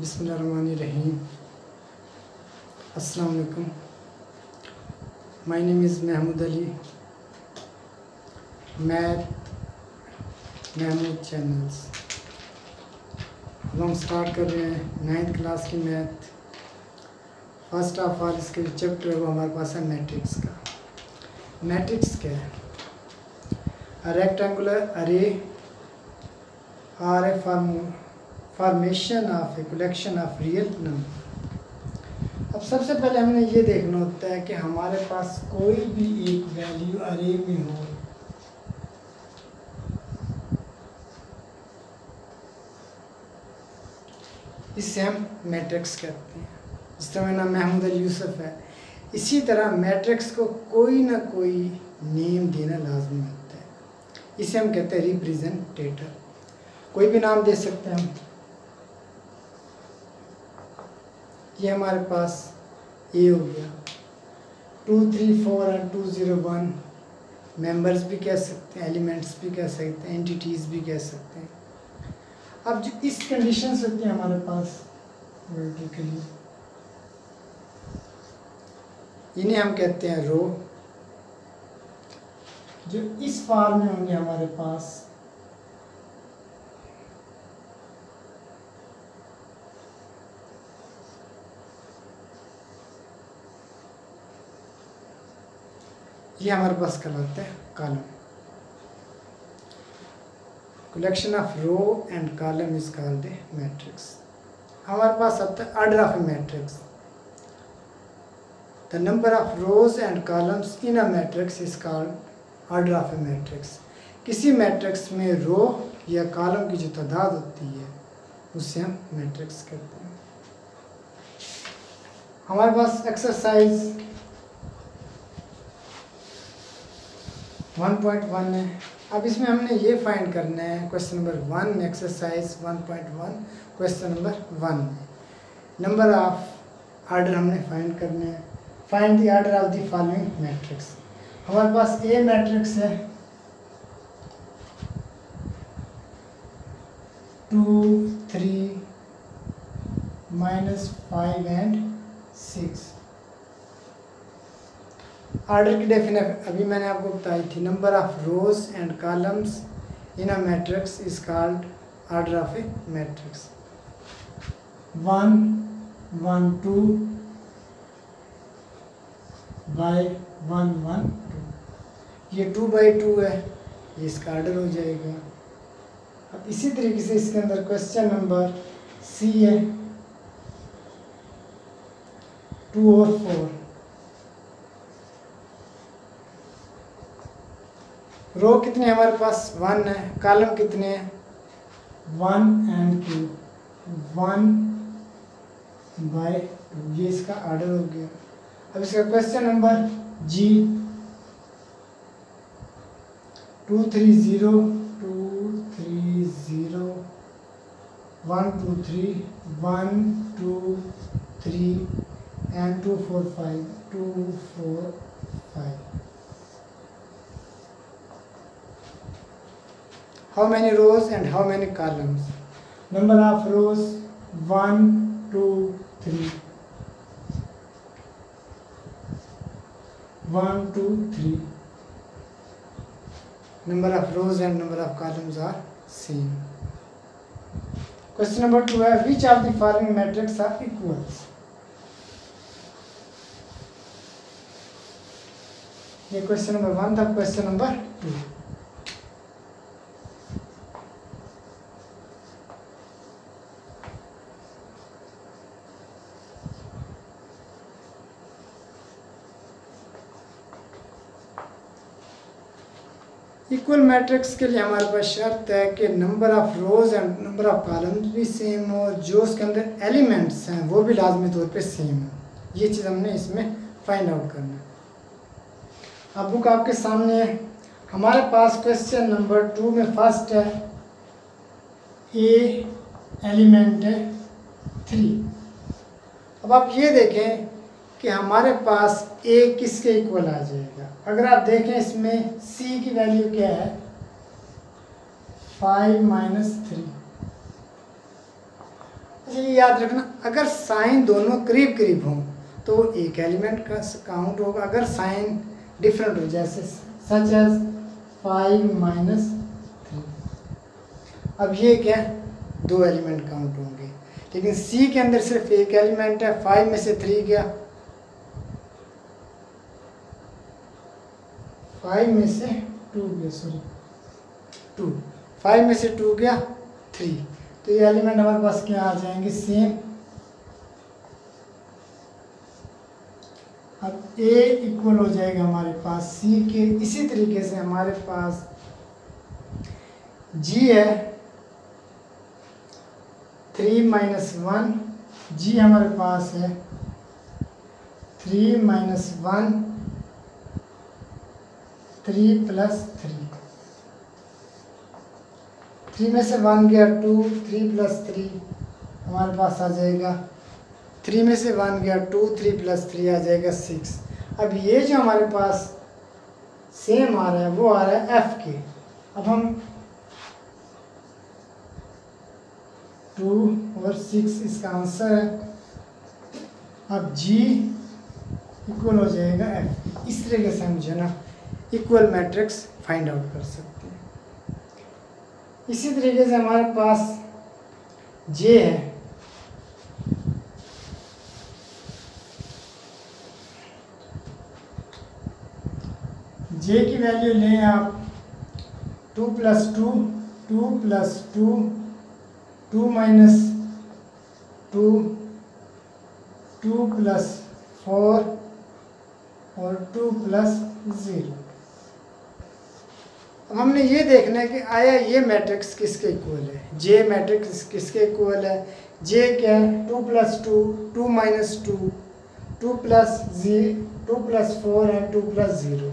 अस्सलाम वालेकुम my name is Mahmood Ali. Math Mahmood channels. हम स्टार्ट कर रहे हैं नाइन्थ क्लास की मैथ फ़र्स्ट ऑफ़ ऑल इसके जो चैप्टर है वो हमारे पास है मैट्रिक्स का। मैट्रिक्स क्या है? रेक्टेंगुलर अरे are a form formation of a collection of real number अब सबसे पहले हमने ये देखना होता है कि हमारे पास कोई भी एक वैल्यू अरे में हो। इससे हम मैट्रिक्स कहते हैं। जिस तरह नाम महमूद यूसुफ है। इसी तरह मैट्रिक्स को कोई ना कोई नेम देना लाजमी होता है। इसे हम कहते हैं रिप्रेजेंटेटर कोई भी नाम दे सकते हैं हम। ये हमारे पास ए हो गया। Two three four and two zero one members भी कह सकते हैं एलिमेंट्स भी कह सकते हैं एंटिटीज़ भी कह सकते हैं। अब जो इस कंडीशन होती है हमारे पास के लिए, इन्हें हम कहते हैं रो जो इस फॉर्म में होंगे हमारे पास ये हमारे पास कहलाते हैं column. Collection of row and column is called a matrix हमारे पास अब तक order of matrix the number of rows and columns in a matrix is called order of matrix किसी मैट्रिक्स में रो या कॉलम की जो तादाद होती है, उसे हम मैट्रिक्स कहते हैं। हमारे पास एक्सरसाइज 1.1 है। अब इसमें हमने ये फाइंड करना है question number one exercise 1.1 question number one number of order हमने फाइंड करने हैं। Find the order of the following matrix हमारे पास ए मैट्रिक्स है। Two three minus five and six order की डेफिनेशन अभी मैंने आपको बताई थी number of rows and columns in a matrix is called order of a matrix one one two by one one two ये two by two है, ये इसका ऑर्डर हो जाएगा। अब इसी तरीके से इसके अंदर क्वेश्चन नंबर सी है। टू और फोर रो कितने हमारे पास? वन है। कॉलम कितने हैं? One and two one by two ये इसका आर्डर हो गया। अब इसका question number G two three zero two three zero one two three one two three and two four five two four five how many rows and how many columns number of rows 1 2 3 1 2 3 number of rows and number of columns are same question number 2 है which of the following matrix are equals ये question number one था question number two equal matrix के लिए हमारे पास शर्त है कि number of rows and number of columns भी सेम हो, जो उसके अंदर एलिमेंट्स हैं, वो भी लाजमी तौर पे सेम हो। ये चीज़ हमने इसमें फाइंड आउट करना है। अब बुक आपके सामने है। हमारे पास क्वेश्चन नंबर टू में फ़र्स्ट है। ए एलिमेंट है थ्री अब आप ये देखें कि हमारे पास ए किसके इक्वल आ जाएगा अगर आप देखें इसमें सी की वैल्यू क्या है? फाइव माइनस थ्री अच्छा ये याद रखना, अगर साइन दोनों करीब करीब हों तो एक एलिमेंट का काउंट होगा, अगर साइन डिफरेंट हो, जैसे such as five minus three अब ये क्या दो एलिमेंट काउंट होंगे। लेकिन सी के अंदर सिर्फ़ एक एलिमेंट है फाइव में से थ्री गया फाइव में से टू गया सॉरी टू। फाइव में से टू गया थ्री तो ये एलिमेंट हमारे पास क्या आ जाएँगे? सेम अब ए इक्वल हो जाएगा हमारे पास सी के इसी तरीके से हमारे पास जी है। थ्री माइनस वन जी हमारे पास है। Three minus one three plus three three में से वन गया टू थ्री प्लस थ्री हमारे पास आ जाएगा। थ्री में से वन गया टू थ्री प्लस थ्री आ जाएगा सिक्स अब ये जो हमारे पास सेम आ रहा है, वो आ रहा है एफ़ के। अब हम टू और सिक्स इसका आंसर है। अब जी इक्वल हो जाएगा एफ़ इस तरीके से हम जो ना इक्वल मैट्रिक्स फाइंड आउट कर सकते हैं। इसी तरीके से हमारे पास जे है। जे की वैल्यू लें आप। Two plus two two plus two two minus two two plus four और टू प्लस ज़ीरो अब हमने ये देखना है कि आया ये मैट्रिक्स किसके इक्वल है? जे मैट्रिक्स किसके इक्वल है? जे क्या है? Two plus two two minus two two plus G two plus four and two plus zero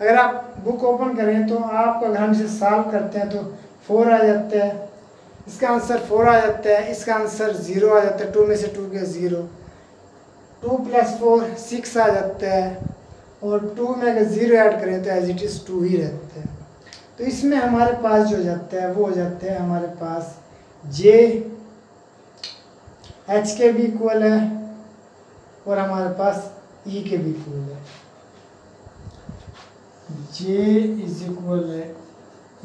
अगर आप बुक ओपन करें तो आप अगर हम इसे सॉल्व करते हैं तो फोर आ जाता है। इसका आंसर फोर आ जाता है, इसका आंसर ज़ीरो आ जाता है टू में से टू के zero two plus four six आ जाता है और टू में अगर ज़ीरो ऐड करें तो एज इट इज़ टू ही रहता है। तो इसमें हमारे पास जो जाता है, वो हो जाते हैं हमारे पास जे एच के भी इक्वल है और हमारे पास ई e के भी इक्वल है। जे इज़ इक्वल है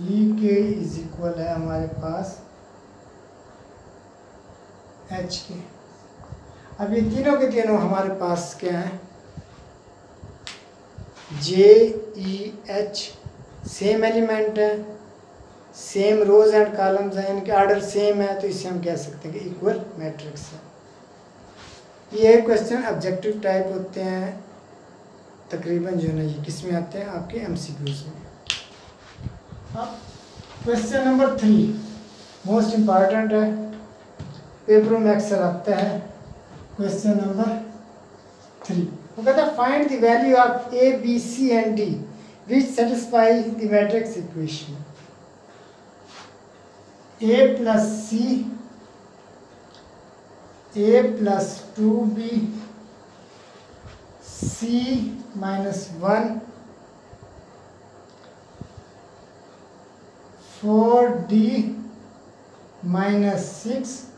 E e K is equal है हमारे पास एच के। अब ये तीनों के तीनों हमारे पास क्या है? J E H same element है सेम रोज एंड कॉलम्स हैं, इनके ऑर्डर सेम है तो इसे हम कह सकते हैं कि इक्वल मैट्रिक्स है। ये क्वेश्चन ऑब्जेक्टिव टाइप होते हैं, तकरीबन जो है ये किसमें आते हैं? आपके एम में। Question number three most important है पेपरों में अक्सर आता है क्वेश्चन नंबर थ्री वो कहता है find the value of A B C and D which satisfy the matrix equation. A plus C, A plus 2B, C minus 1, 4D minus 6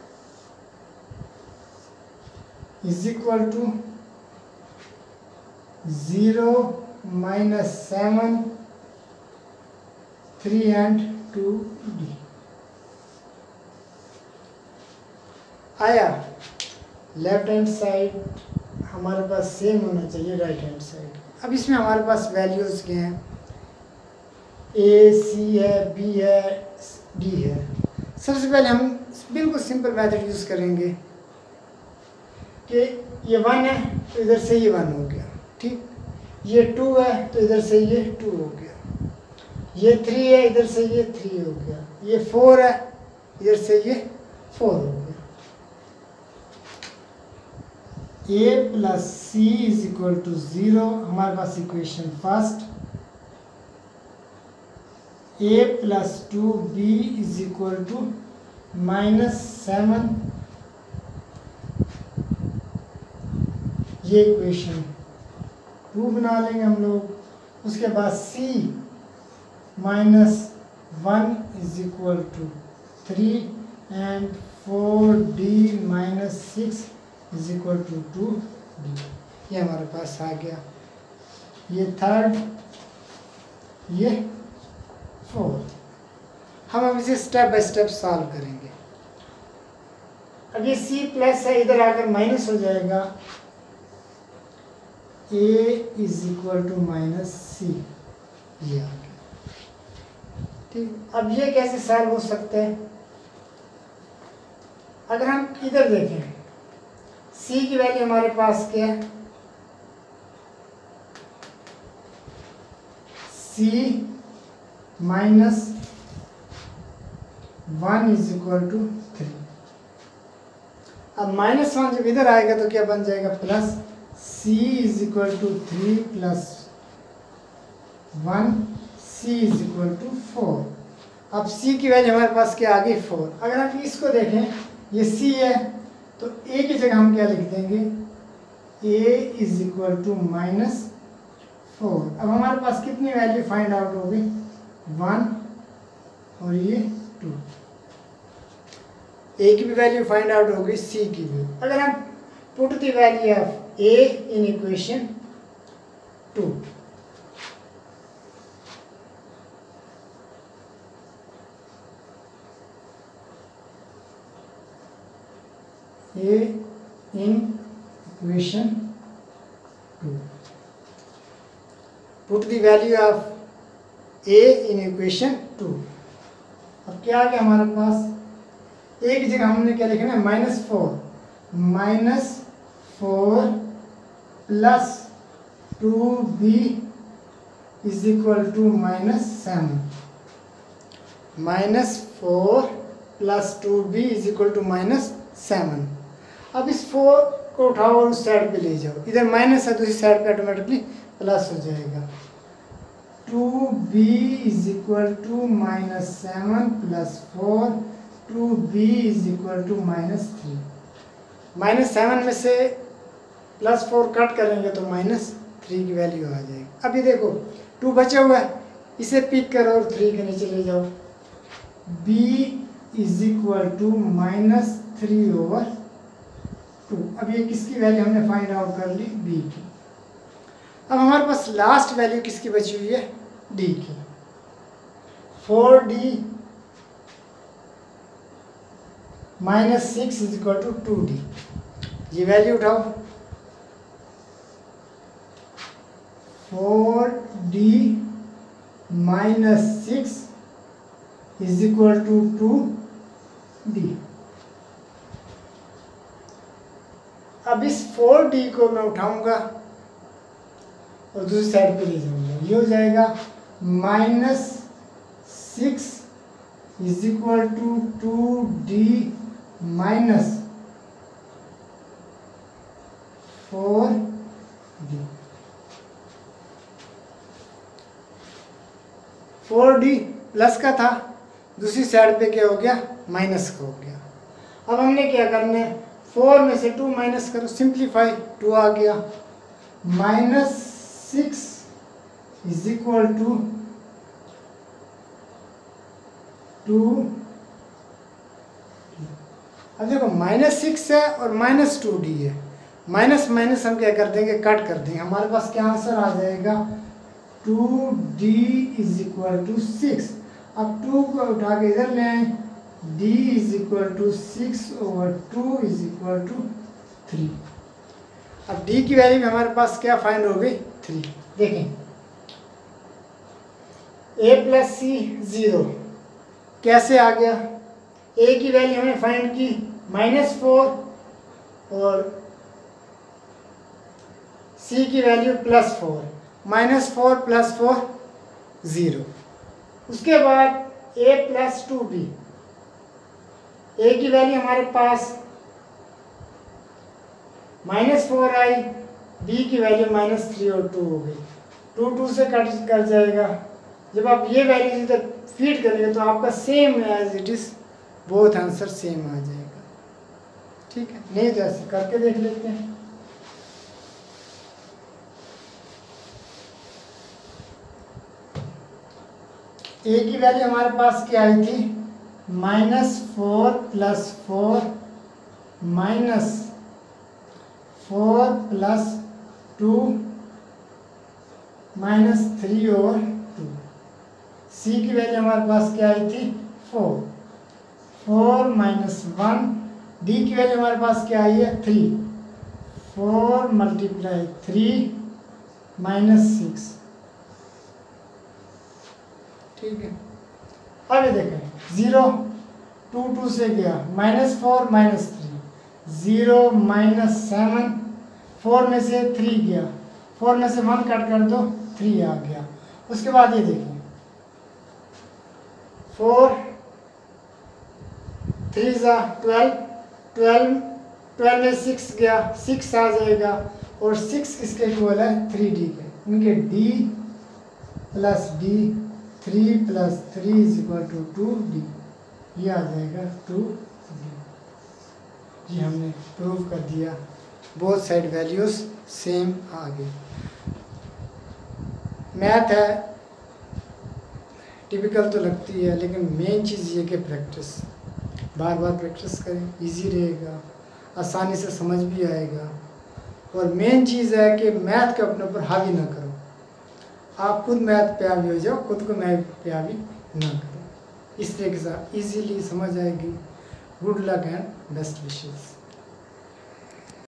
is equal to 0 minus 7 3 and 2d आया। Left hand side हमारे पास same होना चाहिए right hand side अब इसमें हमारे पास values क्या हैं? ए सी है बी है डी है। सबसे पहले हम बिल्कुल सिंपल मेथड यूज़ करेंगे कि ये वन है तो इधर से ये वन हो गया। ठीक? ये टू है तो इधर से ये टू हो गया। ये थ्री है, इधर से ये थ्री हो गया। ये फोर है, इधर से ये फोर हो गया। A plus C is equal to zero हमारे पास equation first A plus two B is equal to minus seven ये इक्वेशन टू बना लेंगे हम लोग। उसके बाद C minus one is equal to three and four D minus six is equal to two D ये हमारे पास आ गया। ये थर्ड ये फोर्थ हम अब इसे स्टेप बाय स्टेप सॉल्व करेंगे। अब ये सी प्लस है, इधर आकर माइनस हो जाएगा। A is equal to minus C ये आ गया। ठीक, अब ये कैसे सॉल्व हो सकते है? अगर हम इधर देखें सी की वैल्यू हमारे पास क्या है? C minus one is equal to three अब माइनस वन जब इधर आएगा तो क्या बन जाएगा? Plus C is equal to three plus one C is equal to four अब सी की वैल्यू हमारे पास क्या आ गई फोर अगर हम इसको देखें, ये सी है तो ए की जगह हम क्या लिख देंगे? A is equal to minus four अब हमारे पास कितनी वैल्यू फाइंड आउट होगी वन और ये टू ए की भी वैल्यू फाइंड आउट होगी सी की भी. अगर हम put the value of A in equation two a in equation 2 put the value of a in equation 2 अब क्या आ गया हमारे पास? एक जगह हमने क्या लिखा है? Minus four minus four plus two B is equal to minus seven minus four plus two B is equal to minus seven अब इस फोर को उठाओ और उस साइड पे ले जाओ। इधर माइनस है दूसरी साइड पे ऑटोमेटिकली प्लस हो जाएगा। Two B is equal to minus seven plus four two B is equal to minus three minus seven में से प्लस फोर कट करेंगे तो माइनस थ्री की वैल्यू आ जाएगी। अभी देखो टू बचा हुआ है, इसे पिक करो और थ्री के नीचे ले जाओ। B is equal to minus three over two अब ये किसकी वैल्यू हमने फाइंड आउट कर ली? बी की। अब हमारे पास लास्ट वैल्यू किसकी बची हुई है? डी की। Four D minus six is equal to two D ये वैल्यू उठाओ। Four D minus six is equal to two D. अब इस फोर डी को मैं उठाऊँगा और दूसरी साइड पे ले जाऊँगा। ये हो जाएगा minus six is equal to two D minus four D four D plus का था, दूसरी साइड पे क्या हो गया? माइनस का हो गया। अब हमने क्या करना? है फोर में से टू माइनस करो, सिंप्लीफाई, टू आ गया। Minus six is equal to two. अब देखो, माइनस सिक्स है और माइनस टू डी है। माइनस माइनस हम क्या कर देंगे? कट कर देंगे। हमारे पास क्या आंसर आ जाएगा? Two D is equal to six. अब टू को उठा के इधर ले d is equal to six over two is equal to three. अब डी की वैल्यू में हमारे पास क्या फाइंड हो गई? थ्री। देखें। ए प्लस सी ज़ीरो कैसे आ गया? ए की वैल्यू हमें फाइंड की। माइनस फोर और सी की value plus four minus four plus four zero. उसके बाद a plus two B. A की वैल्यू हमारे पास माइनस फोर आई, बी की वैल्यू माइनस थ्री और टू हो गई। टू टू से कट कर जाएगा। जब आप ये वैल्यू इधर फ़ीड करेंगे तो आपका same as it is both answer same आ जाएगा। ठीक है? नहीं तो ऐसे करके देख लेते हैं। ए की वैल्यू हमारे पास क्या आई थी? Minus four plus four minus four plus two minus three और टू सी की वैल्यू हमारे पास क्या आई थी? Four four minus one D की वैल्यू हमारे पास क्या आई है? Three four multiply three minus six ठीक है। अब देखें। ज़ीरो, टू टू से गया। Minus four, minus three. Zero, minus seven. Four में से थ्री गया। फोर में से वन कट कर दो, थ्री आ गया। उसके बाद ये देखिए फोर, थ्री ज़ा ट्वेल्व। ट्वेल्व ट्वेल्व में सिक्स गया। सिक्स आ जाएगा। और सिक्स किसके इक्वल है? थ्री डी के। इनके D plus D. Three plus three is equal to two D ये आ जाएगा टू डी जी, हमने प्रूव कर दिया। बोथ साइड वैल्यूज़ सेम आ गई मैथ है। टिपिकल तो लगती है, लेकिन मेन चीज़ ये कि प्रैक्टिस बार बार प्रैक्टिस करें इजी रहेगा। आसानी से समझ भी आएगा। और मेन चीज़ है कि मैथ के अपने ऊपर हावी ना करो। आप खुद मैथ पे हावी हो जाओ, खुद को मैथ पे हावी ना करो। इस तरीके से इजीली समझ आएगी। Good luck and best wishes